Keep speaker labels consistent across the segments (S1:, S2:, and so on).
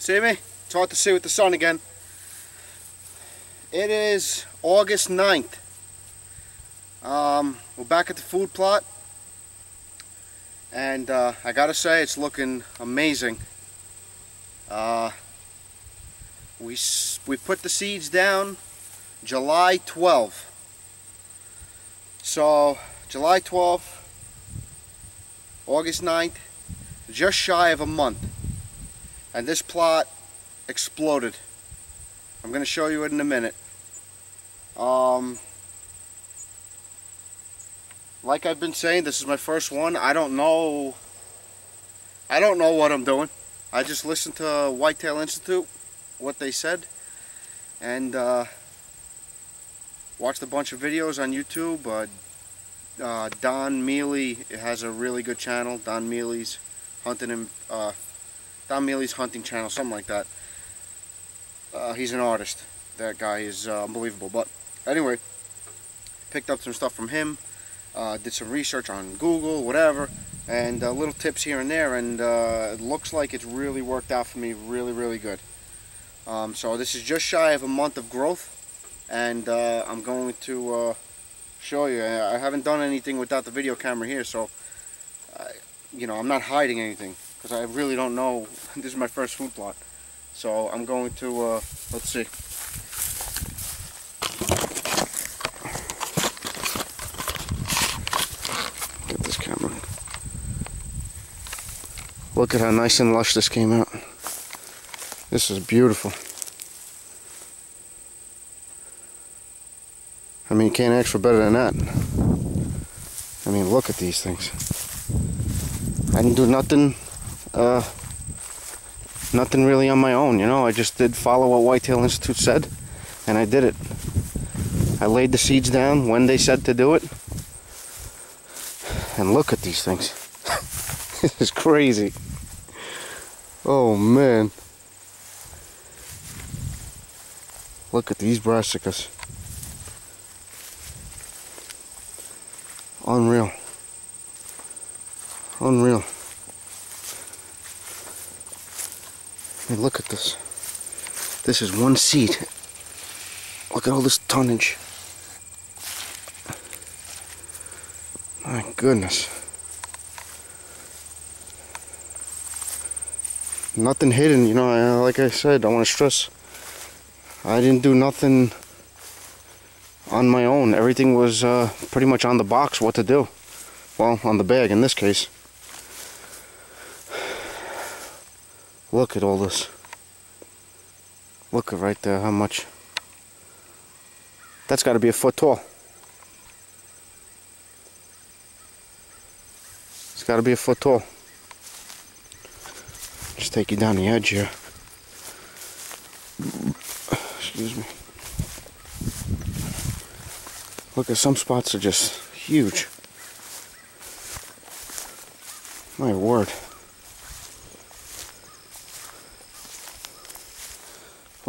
S1: See me? It's hard to see with the sun again. It is August 9th. Um, we're back at the food plot. And uh, I gotta say, it's looking amazing. Uh, we, we put the seeds down July 12th. So, July 12th, August 9th, just shy of a month. And this plot exploded. I'm going to show you it in a minute. Um, like I've been saying, this is my first one. I don't know. I don't know what I'm doing. I just listened to Whitetail Institute, what they said, and uh, watched a bunch of videos on YouTube. Uh, uh, Don Mealy has a really good channel. Don Mealy's hunting and Don Mealy's hunting channel, something like that. Uh, he's an artist. That guy is uh, unbelievable. But anyway, picked up some stuff from him. Uh, did some research on Google, whatever, and uh, little tips here and there. And it looks like it's really worked out for me, really, really good. Um, so this is just shy of a month of growth, and I'm going to show you. I haven't done anything without the video camera here, so, I, you know, I'm not hiding anything because I really don't know. this is my first food plot. So I'm going to, uh, let's see. Get this camera. Look at how nice and lush this came out. This is beautiful. I mean, you can't ask for better than that. I mean, look at these things. I didn't do nothing, uh, nothing really on my own, you know. I just did follow what Whitetail Institute said, and I did it. I laid the seeds down when they said to do it. And look at these things. this is crazy. Oh, man. Look at these brassicas. Unreal. Unreal. Look at this. This is one seed. Look at all this tonnage. My goodness. Nothing hidden, you know, like I said, I want to stress. I didn't do nothing on my own. Everything was uh, pretty much on the box what to do. Well, on the bag in this case. Look at all this. Look at right there how much. That's got to be a foot tall. It's got to be a foot tall. Just take you down the edge here. Excuse me. Look at some spots are just huge. My word.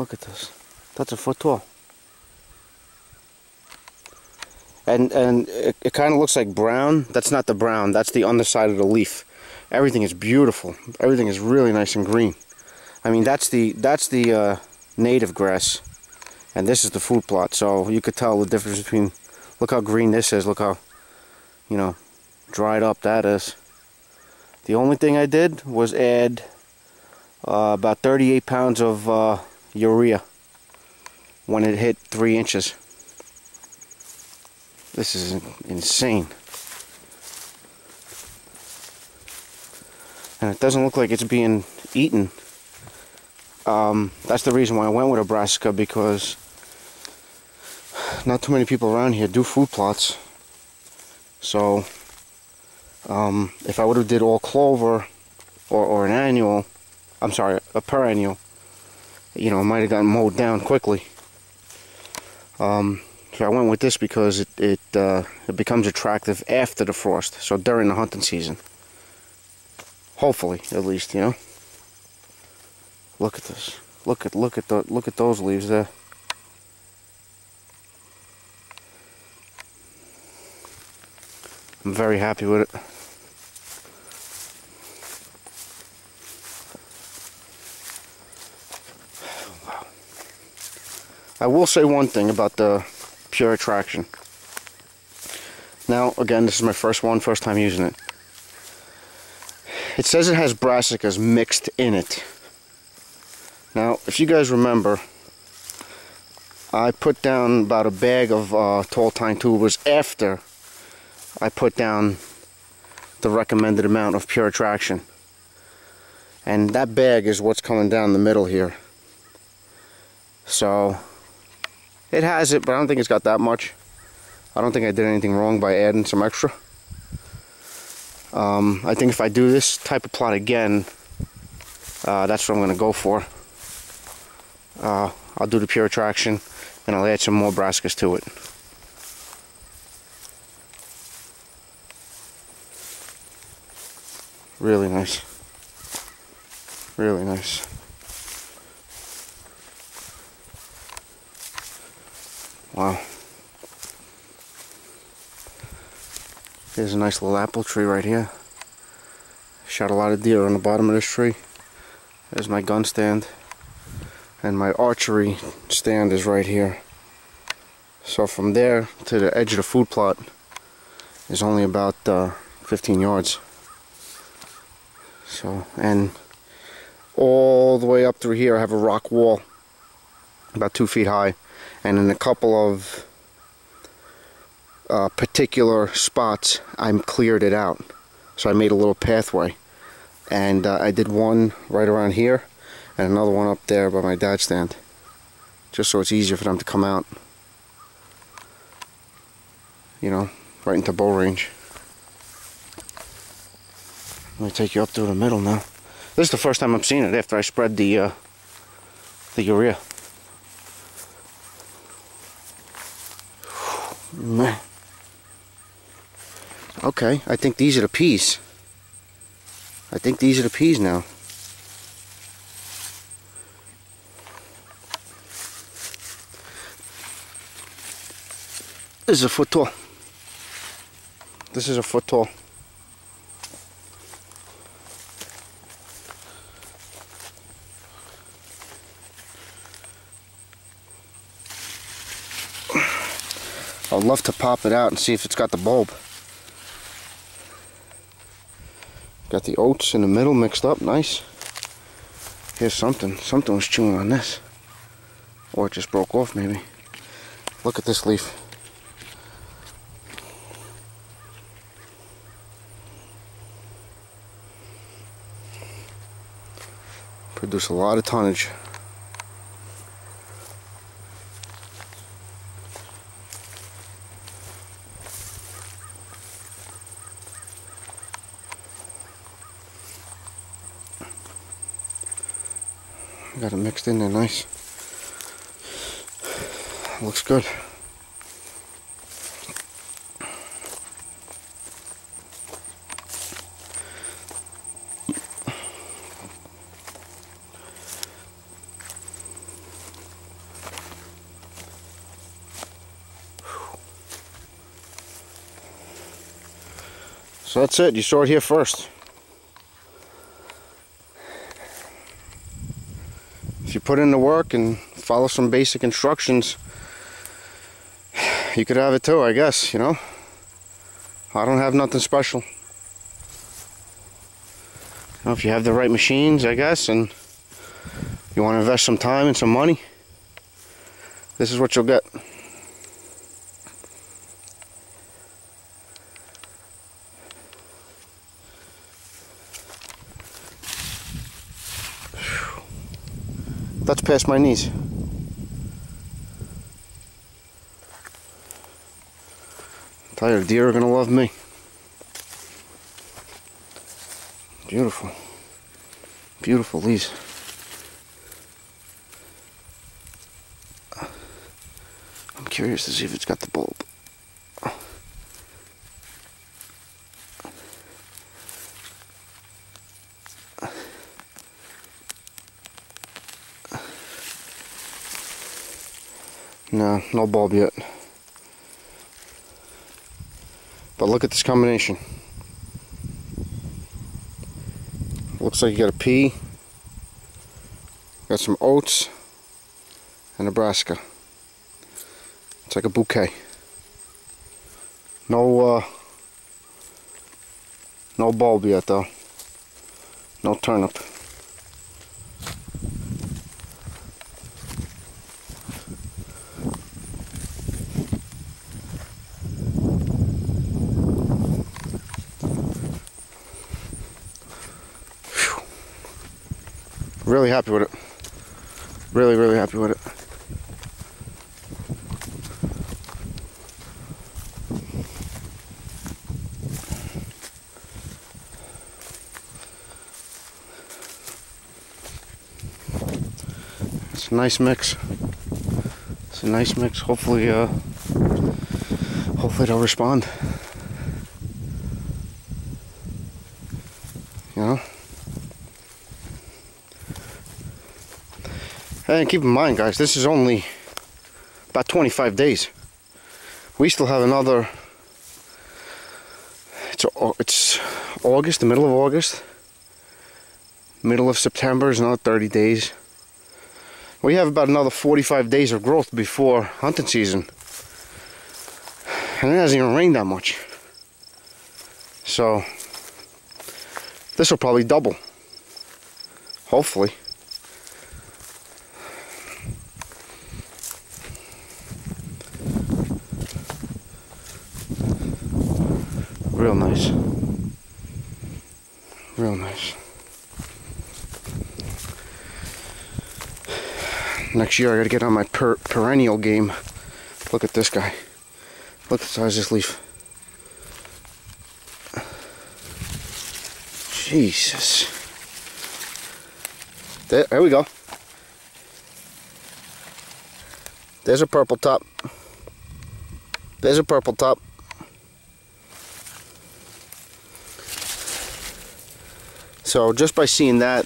S1: Look at this. That's a foot tall. And and it, it kind of looks like brown. That's not the brown. That's the underside of the leaf. Everything is beautiful. Everything is really nice and green. I mean, that's the that's the uh, native grass, and this is the food plot. So you could tell the difference between Look how green this is. Look how, you know, dried up that is. The only thing I did was add uh, about 38 pounds of uh, urea when it hit 3 inches. This is insane. And it doesn't look like it's being eaten. Um, that's the reason why I went with a brassica because not too many people around here do food plots. So, um, if I would have did all clover or, or an annual, I'm sorry, a perennial, you know, might have gotten mowed down quickly. Um, so I went with this because it it, uh, it becomes attractive after the frost, so during the hunting season. Hopefully, at least, you know. Look at this. Look at look at the look at those leaves there. I'm very happy with it. I will say one thing about the Pure Attraction. Now, again, this is my first one, first time using it. It says it has brassicas mixed in it. Now, if you guys remember, I put down about a bag of uh, tall tine tubers after I put down the recommended amount of pure attraction. And that bag is what's coming down the middle here. So, it has it, but I don't think it's got that much. I don't think I did anything wrong by adding some extra. Um, I think if I do this type of plot again, uh, that's what I'm going to go for. Uh, I'll do the pure attraction and I'll add some more brassicas to it. Really nice. Really nice. Wow. Here's a nice little apple tree right here. Shot a lot of deer on the bottom of this tree. There's my gun stand. And my archery stand is right here. So from there to the edge of the food plot is only about uh, 15 yards. So, and all the way up through here I have a rock wall about two feet high and in a couple of uh, particular spots I'm cleared it out. So I made a little pathway. And uh, I did one right around here and another one up there by my dad's stand. Just so it's easier for them to come out. You know right into bow range. Let me take you up through the middle now. This is the first time I've seen it after I spread the uh, the urea Okay, I think these are the peas. I think these are the peas now. This is a foot tall. This is a foot tall. I'd love to pop it out and see if it's got the bulb. Got the oats in the middle mixed up, nice. Here's something, something was chewing on this. Or it just broke off maybe. Look at this leaf. Produce a lot of tonnage. Got it mixed in there nice. Looks good. So that's it, you saw it here first. if you put in the work and follow some basic instructions, you could have it too, I guess, you know? I don't have nothing special. If you have the right machines, I guess, and you want to invest some time and some money, this is what you'll get. That's past my knees. Tired deer are gonna love me. Beautiful. Beautiful these. I'm curious to see if it's got the bulb. No, bulb yet. But look at this combination. Looks like you got a pea, got some oats, and a brassica. It's like a bouquet. No, uh, no bulb yet though. No turnip. Really happy with it. Really, really happy with it. It's a nice mix. It's a nice mix. Hopefully, uh, hopefully they'll respond. You know? And keep in mind, guys, this is only about 25 days. We still have another. It's it's August, the middle of August. Middle of September is another 30 days. We have about another 45 days of growth before hunting season. And it hasn't even rained that much. So, this will probably double. Hopefully. Real nice. Real nice. Next year I gotta get on my per perennial game. Look at this guy. Look at the size of this leaf. Jesus. There, there we go. There's a purple top. There's a purple top. So just by seeing that,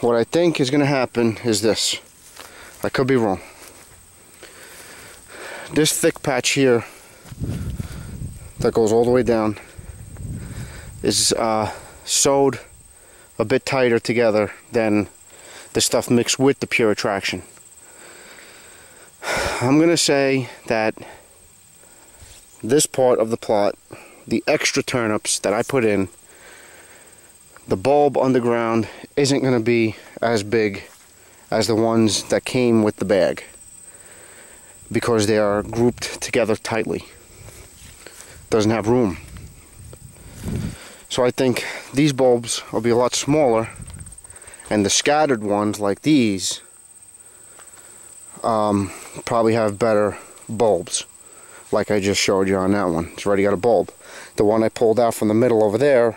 S1: what I think is going to happen is this. I could be wrong. This thick patch here that goes all the way down is uh, sowed a bit tighter together than the stuff mixed with the pure attraction. I'm going to say that this part of the plot, the extra turnips that I put in, the bulb underground isn't going to be as big as the ones that came with the bag because they are grouped together tightly. Doesn't have room. So I think these bulbs will be a lot smaller and the scattered ones like these um, probably have better bulbs like I just showed you on that one. It's already got a bulb. The one I pulled out from the middle over there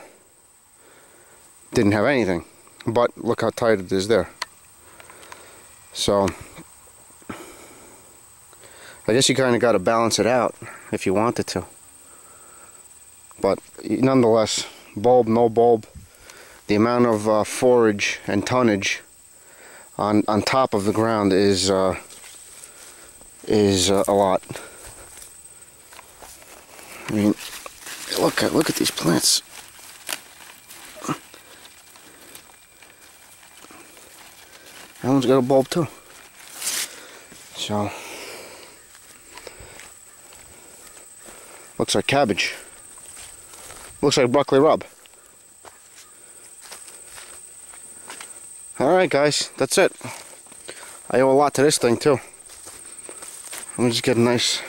S1: didn't have anything. But look how tight it is there. So, I guess you kind of got to balance it out if you wanted to. But nonetheless, bulb, no bulb, the amount of uh, forage and tonnage on on top of the ground is uh, is uh, a lot. I mean, look at look at these plants. That one's got a bulb too. So, looks like cabbage. Looks like broccoli rabe. Alright guys, that's it. I owe a lot to this thing too. Let me just get a nice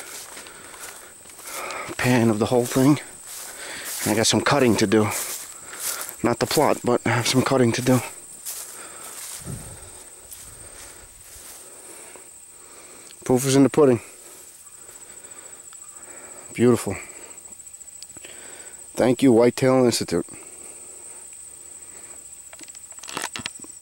S1: pan of the whole thing. I got some cutting to do. Not the plot, but I have some cutting to do. Proof is in the pudding. Beautiful. Thank you, Whitetail Institute.